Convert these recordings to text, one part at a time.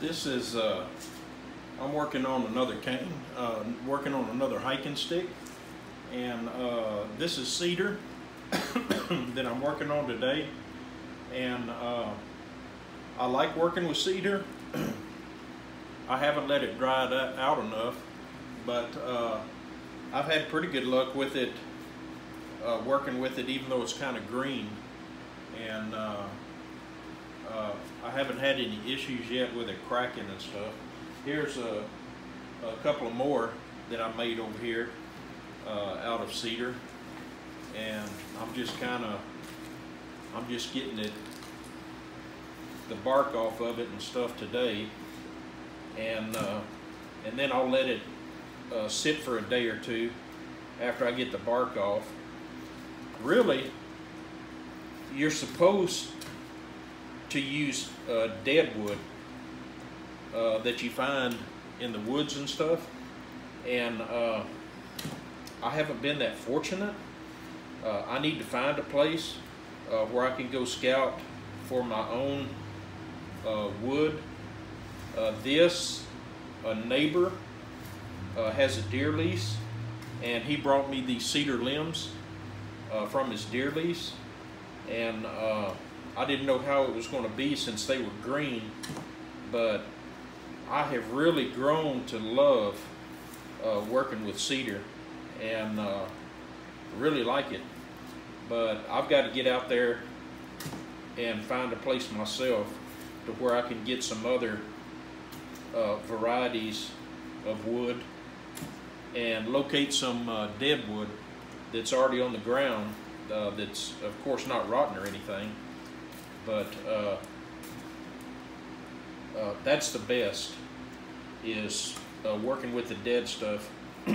This is, uh, I'm working on another cane, uh, working on another hiking stick. And uh, this is cedar that I'm working on today. And uh, I like working with cedar. I haven't let it dry out enough, but uh, I've had pretty good luck with it, uh, working with it even though it's kind of green. And uh, I haven't had any issues yet with it cracking and stuff. Here's a, a couple of more that I made over here uh, out of cedar. And I'm just kind of, I'm just getting it, the bark off of it and stuff today. And, uh, and then I'll let it uh, sit for a day or two after I get the bark off. Really, you're supposed to use uh, dead wood uh, that you find in the woods and stuff. And uh, I haven't been that fortunate. Uh, I need to find a place uh, where I can go scout for my own uh, wood. this, a neighbor has a deer lease and he brought me these cedar limbs from his deer lease. And I didn't know how it was going to be since they were green, but I have really grown to love uh, working with cedar and uh, really like it. But I've got to get out there and find a place myself to where I can get some other uh, varieties of wood and locate some uh, dead wood that's already on the ground uh, that's of course not rotten or anything but uh, uh, that's the best is uh, working with the dead stuff.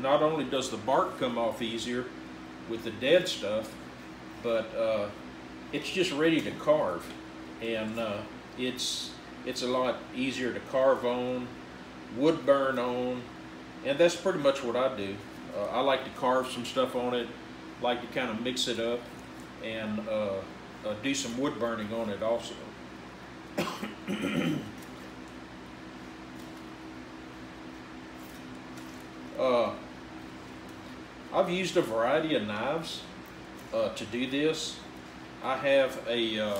Not only does the bark come off easier with the dead stuff, but uh, it's just ready to carve, and uh, it's it's a lot easier to carve on, wood burn on, and that's pretty much what I do. Uh, I like to carve some stuff on it, like to kind of mix it up and uh, uh, do some wood burning on it also. uh, I've used a variety of knives uh, to do this. I have a uh,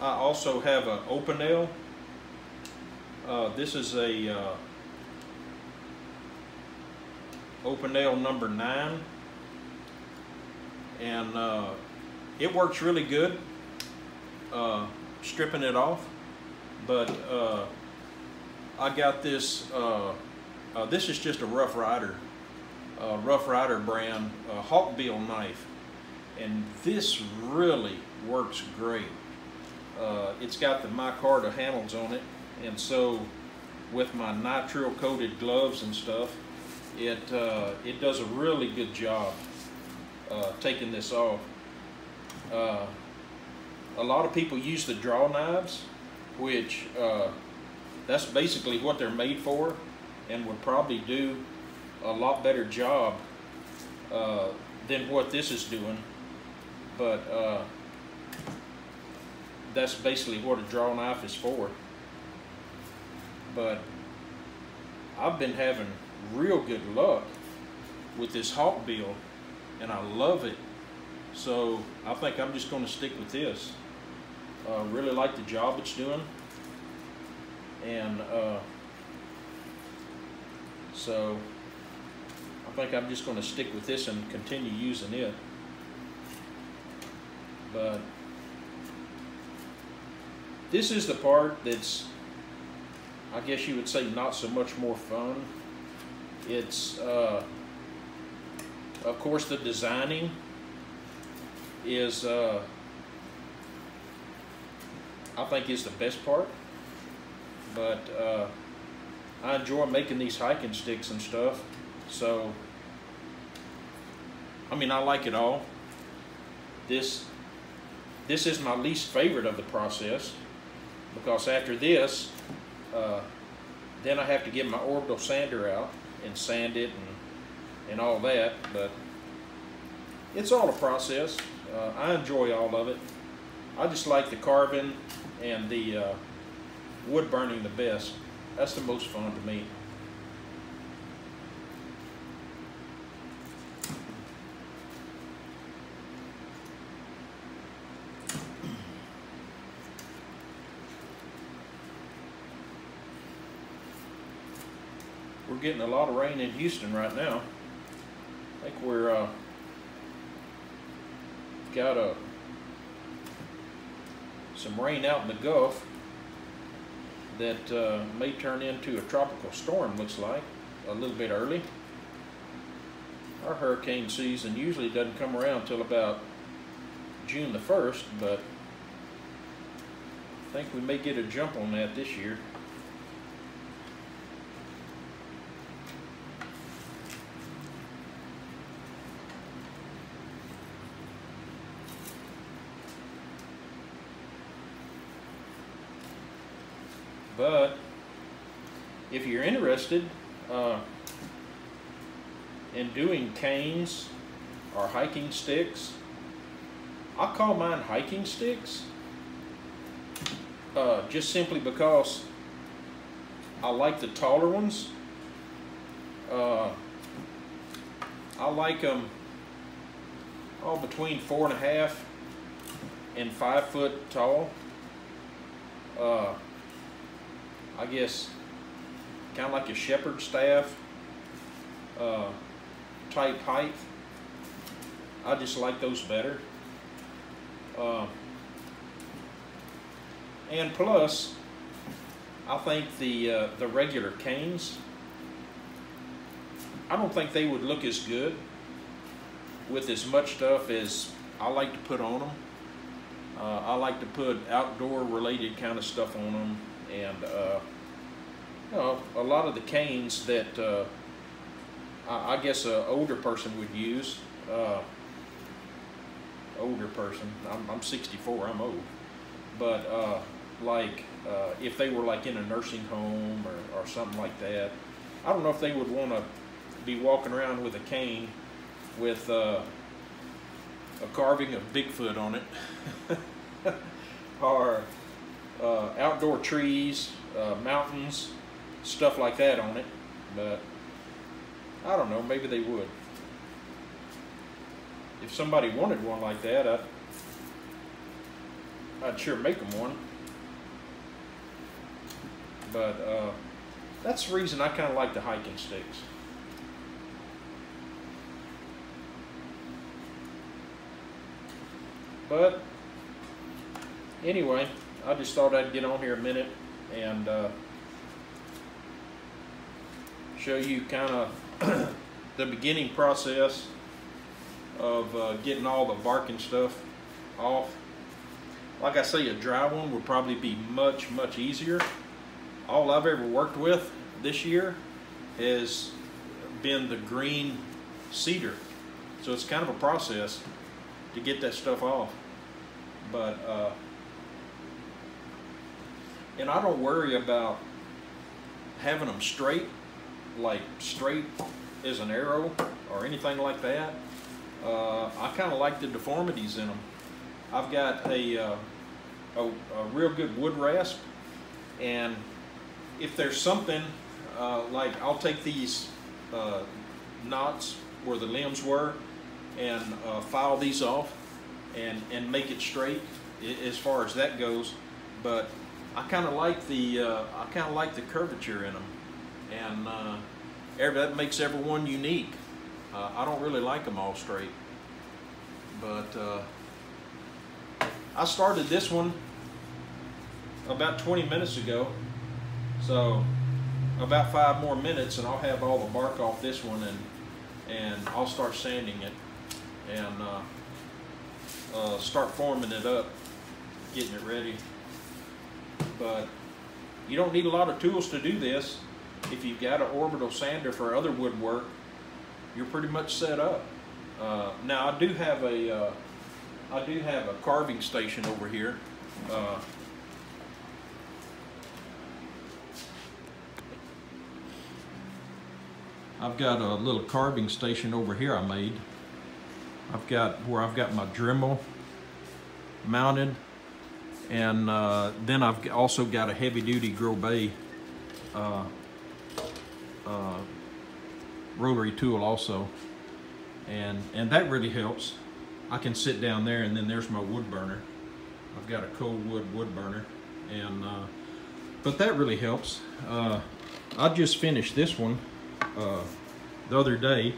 I also have an Opinel uh, this is a uh, nail number 9 and uh, it works really good uh, stripping it off. But uh, I got this uh, this is just a Rough Ryder Rough Ryder brand Hawkbill knife. And this really works great. It's got the micarta handles on it and so with my nitrile coated gloves and stuff it uh, it does a really good job uh, taking this off. Uh, a lot of people use the draw knives which uh, that's basically what they're made for and would probably do a lot better job uh, than what this is doing. But uh, that's basically what a draw knife is for but I've been having real good luck with this Hawkbill and I love it. So I think I'm just going to stick with this. Uh, really like the job it's doing. And uh, so I think I'm just going to stick with this and continue using it. But this is the part that's I guess you would say not so much more fun. It's, uh, of course, the designing is, uh, I think is the best part. But uh, I enjoy making these hiking sticks and stuff. So, I mean, I like it all. This, this is my least favorite of the process because after this, uh, then I have to get my orbital sander out and sand it and and all that, but it's all a process. Uh, I enjoy all of it. I just like the carving and the uh, wood burning the best. That's the most fun to me. Getting a lot of rain in Houston right now. I think we're uh, got a some rain out in the Gulf that uh, may turn into a tropical storm, looks like, a little bit early. Our hurricane season usually doesn't come around until about June the 1st, but I think we may get a jump on that this year. But if you're interested uh, in doing canes or hiking sticks, I call mine hiking sticks uh, just simply because I like the taller ones. Uh, I like them all between four and a half and five foot tall. Uh, I guess, kind of like a shepherd staff uh, type height. I just like those better. Uh, and plus, I think the uh, the regular canes, I don't think they would look as good with as much stuff as I like to put on them. Uh, I like to put outdoor related kind of stuff on them and uh, you know, a lot of the canes that uh, I, I, guess an older person would use. Uh, older person, I'm, I'm 64, I'm old, but uh, like uh, if they were like in a nursing home or, or something like that, I don't know if they would want to be walking around with a cane with uh, a carving of Bigfoot on it. or uh, outdoor trees, mountains, stuff like that on it. But I don't know, maybe they would. If somebody wanted one like that, I'd, I'd sure make them one. But uh, that's the reason I kind of like the hiking sticks. But anyway, I just thought I'd get on here a minute and uh, show you kind of the beginning process of uh, getting all the barking stuff off. Like I say, a dry one would probably be much, much easier. All I've ever worked with this year has been the green cedar. So it's kind of a process to get that stuff off. But uh, and I don't worry about having them straight, like straight as an arrow or anything like that. Uh, I kind of like the deformities in them. I've got a, uh, a, a, real good wood rasp and if there's something uh, like I'll take these uh, knots where the limbs were and uh, file these off and, and make it straight as far as that goes but I kind of like the uh, I kind of like the curvature in them, and uh, every, that makes everyone unique. Uh, I don't really like them all straight, but uh, I started this one about 20 minutes ago, so about five more minutes, and I'll have all the bark off this one, and and I'll start sanding it, and uh, uh, start forming it up, getting it ready but you don't need a lot of tools to do this. If you've got an orbital sander for other woodwork, you're pretty much set up. Uh, now I do have a uh, I do have a carving station over here. Uh, I've got a little carving station over here I made. I've got where I've got my Dremel mounted and uh, then I've also got a heavy duty Grobet uh, rotary tool also. And and that really helps. I can sit down there and then there's my wood burner. I've got a Colwood wood burner. And uh, but that really helps. Uh, I just finished this one uh, the other day.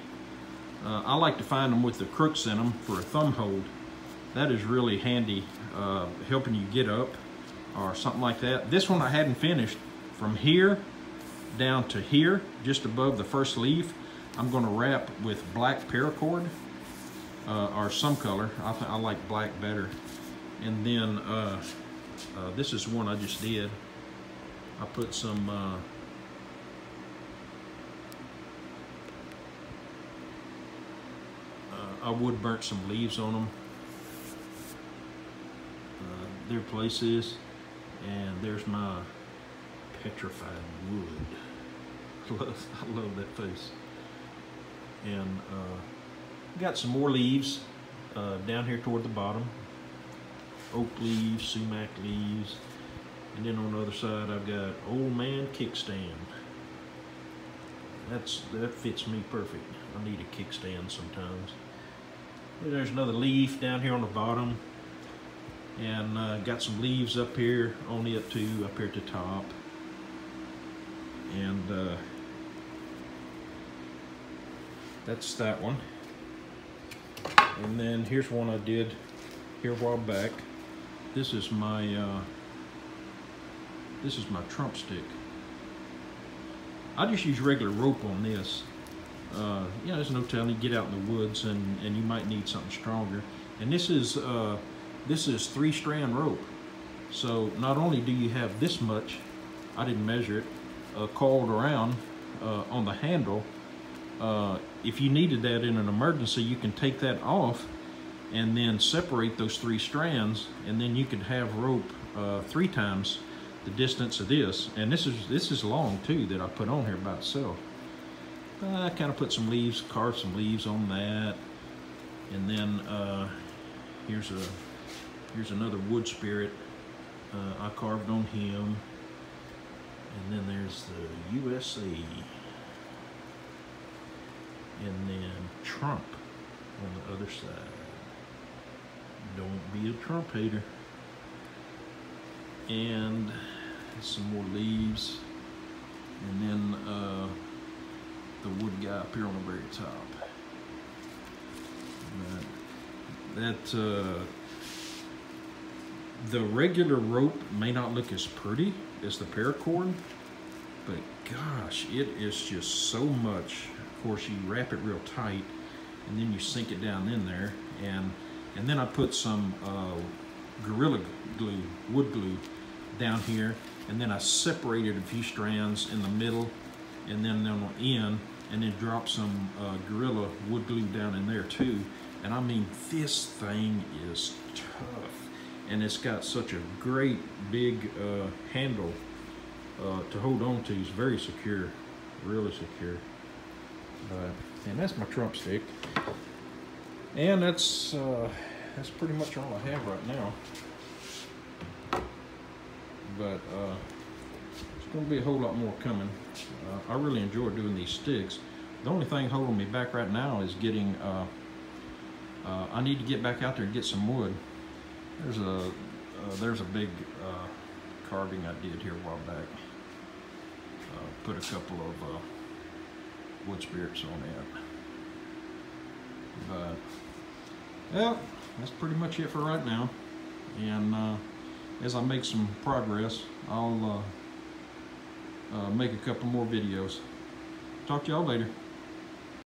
Uh, I like to find them with the crooks in them for a thumb hold. That is really handy uh, helping you get up or something like that. This one I hadn't finished from here down to here just above the first leaf I'm going to wrap with black paracord uh, or some color. I, I like black better. And then uh, uh, this is one I just did. I put some uh, uh, I would burnt some leaves on them. Uh, their places. And there's my petrified wood. I love that face. And uh, got some more leaves uh, down here toward the bottom. Oak leaves sumac leaves. And then on the other side I've got old man kickstand. That's that fits me perfect. I need a kickstand sometimes. And there's another leaf down here on the bottom. And uh, got some leaves up here on it too up here at the top and uh, that's that one. And then here's one I did here a while back. This is my uh, this is my trump stick. I just use regular rope on this. Uh, you know, there's no telling you get out in the woods and, and you might need something stronger. And this is uh, this is three strand rope. So not only do you have this much, I didn't measure it, uh, coiled around uh, on the handle, uh, if you needed that in an emergency, you can take that off and then separate those three strands and then you could have rope uh, three times the distance of this. And this is this is long too that I put on here by itself. I kind of put some leaves, carved some leaves on that. And then uh, here's a here's another wood spirit uh, I carved on him. And then there's the USA and then Trump on the other side. Don't be a Trump hater. And some more leaves. And then uh, the wood guy up here on the very top. that, that uh, the regular rope may not look as pretty as the paracord, but gosh, it is just so much. Of course you wrap it real tight and then you sink it down in there. And and then I put some uh, Gorilla Glue, wood glue down here. And then I separated a few strands in the middle and then on the end and then drop some uh, Gorilla wood glue down in there too. And I mean this thing is tough. And it's got such a great big uh, handle uh, to hold on to. It's very secure, really secure. Uh, and that's my trump stick. And that's uh, that's pretty much all I have right now. But uh, it's going to be a whole lot more coming. Uh, I really enjoy doing these sticks. The only thing holding me back right now is getting, uh, I need to get back out there and get some wood. There's a, there's a big carving I did here a while back. Put a couple of wood spirits on it. But, well, that's pretty much it for right now. And uh, as I make some progress, I'll uh, uh, make a couple more videos. Talk to y'all later.